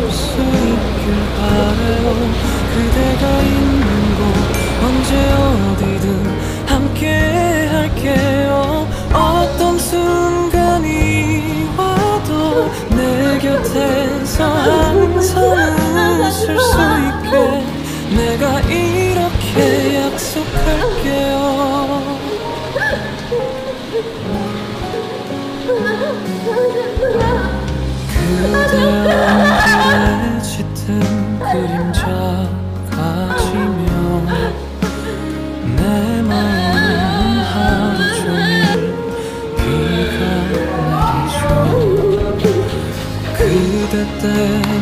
되길 바래요 그대가 있는 곳 언제 어디든 함께 할게요. 어떤 순간이 와도 내 곁에서 항상 웃을 수 있게 내가 이렇게 약속할게요 그림자가 지며 내 마음 하루 종일 비가 내리죠. 그대 때문에